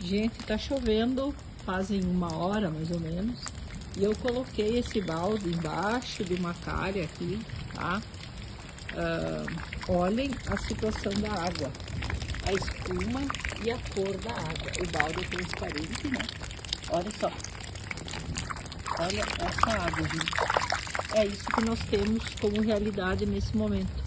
Gente, tá chovendo fazem uma hora mais ou menos. E eu coloquei esse balde embaixo de uma calha aqui, tá? Uh, olhem a situação da água, a espuma e a cor da água. O balde é transparente, né? Olha só. Olha essa água, gente. É isso que nós temos como realidade nesse momento.